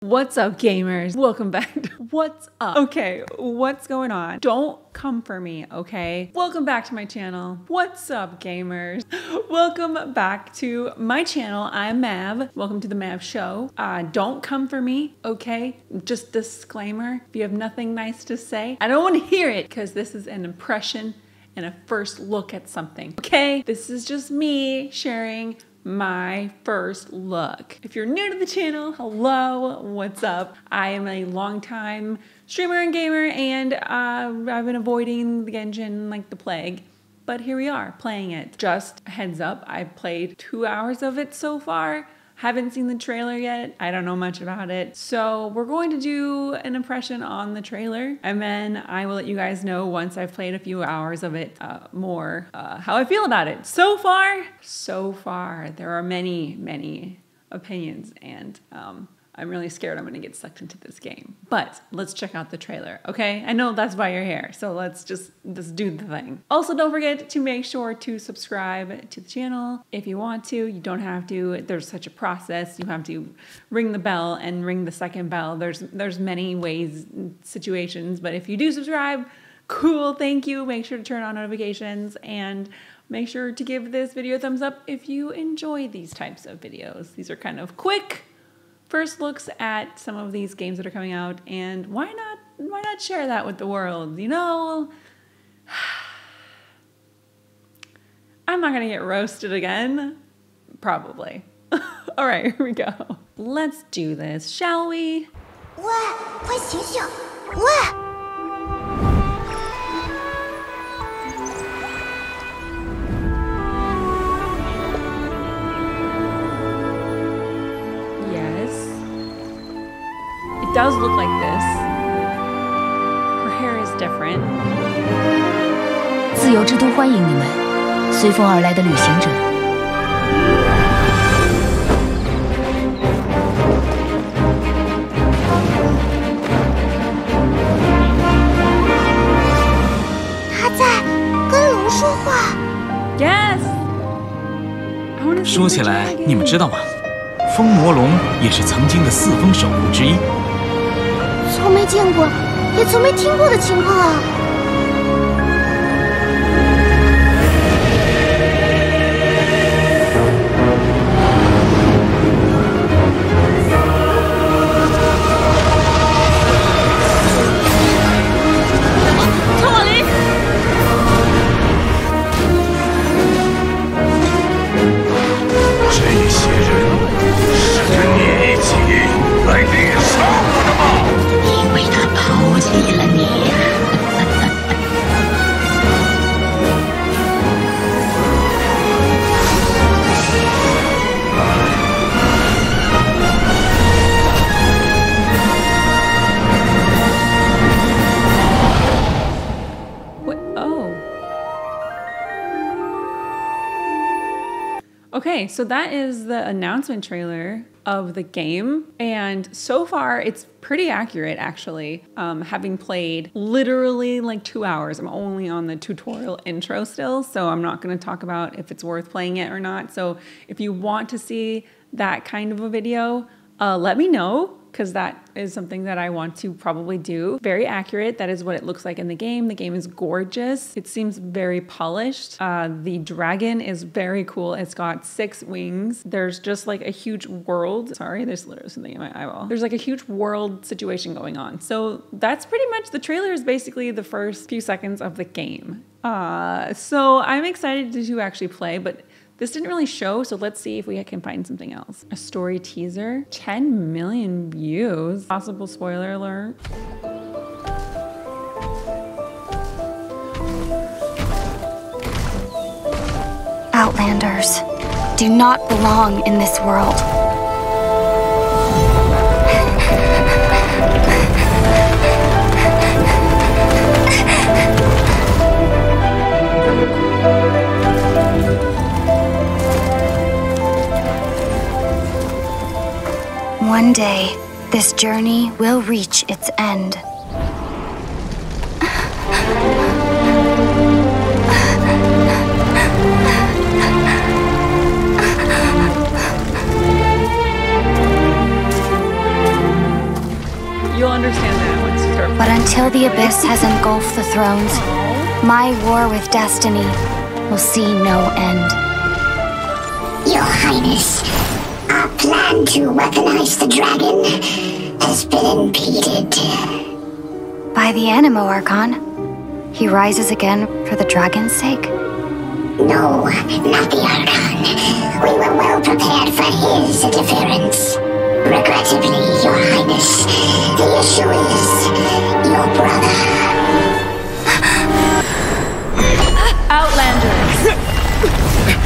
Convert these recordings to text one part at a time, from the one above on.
What's up, gamers? Welcome back. What's up? Okay, what's going on? Don't come for me, okay? Welcome back to my channel. What's up, gamers? Welcome back to my channel. I'm Mav. Welcome to the Mav Show. Uh, don't come for me, okay? Just disclaimer. If you have nothing nice to say, I don't want to hear it because this is an impression and a first look at something, okay? This is just me sharing my first look. If you're new to the channel, hello, what's up? I am a longtime streamer and gamer and uh, I've been avoiding the Genshin like the plague. But here we are playing it. Just heads up, I've played two hours of it so far. Haven't seen the trailer yet. I don't know much about it. So we're going to do an impression on the trailer and then I will let you guys know once I've played a few hours of it uh, more uh, how I feel about it. So far, so far, there are many, many opinions and um, I'm really scared I'm gonna get sucked into this game. But let's check out the trailer, okay? I know that's why you're here, so let's just, just do the thing. Also, don't forget to make sure to subscribe to the channel if you want to. You don't have to, there's such a process. You have to ring the bell and ring the second bell. There's, there's many ways, situations, but if you do subscribe, cool, thank you. Make sure to turn on notifications and make sure to give this video a thumbs up if you enjoy these types of videos. These are kind of quick, first looks at some of these games that are coming out and why not why not share that with the world you know i'm not gonna get roasted again probably all right here we go let's do this shall we 喂，快醒醒！喂。 Does look like this. Her hair is different. 自由之都欢迎你们，随风而来的旅行者。他在跟龙说话。Yes。说起来，你们知道吗？风魔龙也是曾经的四风守护之一。从没见过，也从没听过的情况啊。！Okay, so that is the announcement trailer of the game. And so far, it's pretty accurate actually. Um, having played literally like two hours, I'm only on the tutorial intro still, so I'm not gonna talk about if it's worth playing it or not. So if you want to see that kind of a video, uh, let me know because that is something that I want to probably do. Very accurate. That is what it looks like in the game. The game is gorgeous. It seems very polished. Uh, the dragon is very cool. It's got six wings. There's just like a huge world. Sorry, there's literally something in my eyeball. There's like a huge world situation going on. So that's pretty much the trailer is basically the first few seconds of the game. Uh, so I'm excited to actually play, but this didn't really show, so let's see if we can find something else. A story teaser, 10 million views. Possible spoiler alert. Outlanders do not belong in this world. One day, this journey will reach its end. You'll understand that once you start. But until the abyss has engulfed the thrones, my war with destiny will see no end. Your Highness, our plan to weaponize the dragon has been impeded. By the Anemo Archon, he rises again for the dragon's sake. No, not the Archon. We were well prepared for his interference. Regrettably, Your Highness, the issue is your brother. Outlanders!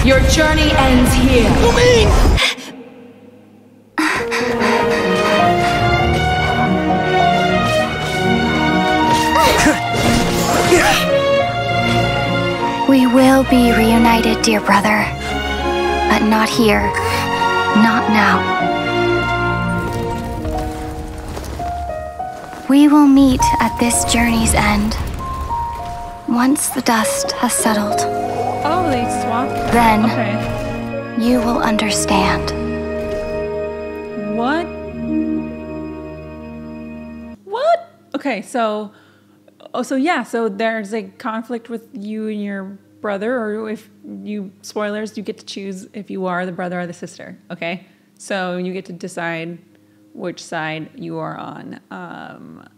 Your journey ends here. We will be reunited, dear brother. But not here. Not now. We will meet at this journey's end. Once the dust has settled, Oh, they swapped. then Okay. you will understand. What? What? Okay, so oh so yeah, so there's a conflict with you and your brother or if you spoilers, you get to choose if you are the brother or the sister, okay? So you get to decide which side you are on. Um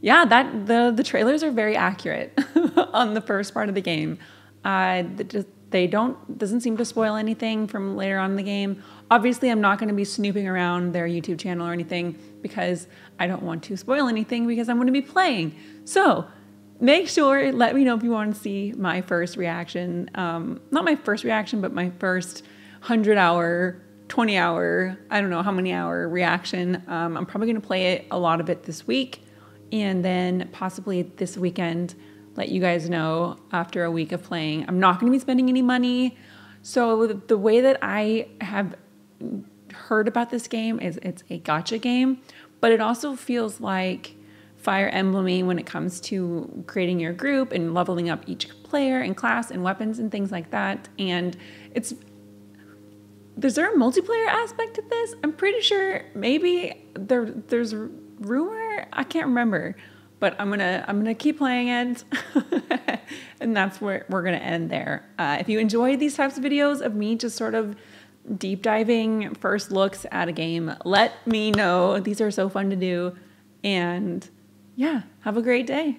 yeah, that the the trailers are very accurate on the first part of the game. Uh, the, they don't doesn't seem to spoil anything from later on in the game. Obviously, I'm not going to be snooping around their YouTube channel or anything because I don't want to spoil anything because I'm going to be playing. So make sure let me know if you want to see my first reaction. Um, not my first reaction, but my first hundred hour 20 hour, I don't know how many hour reaction. Um, I'm probably going to play it, a lot of it this week, and then possibly this weekend let you guys know after a week of playing. I'm not going to be spending any money. So the way that I have heard about this game is it's a gacha game, but it also feels like Fire Emblemy when it comes to creating your group and leveling up each player and class and weapons and things like that. And it's is there a multiplayer aspect to this? I'm pretty sure maybe there there's rumor. I can't remember, but I'm gonna I'm gonna keep playing it, and that's where we're gonna end there. Uh, if you enjoy these types of videos of me just sort of deep diving first looks at a game, let me know. These are so fun to do, and yeah, have a great day.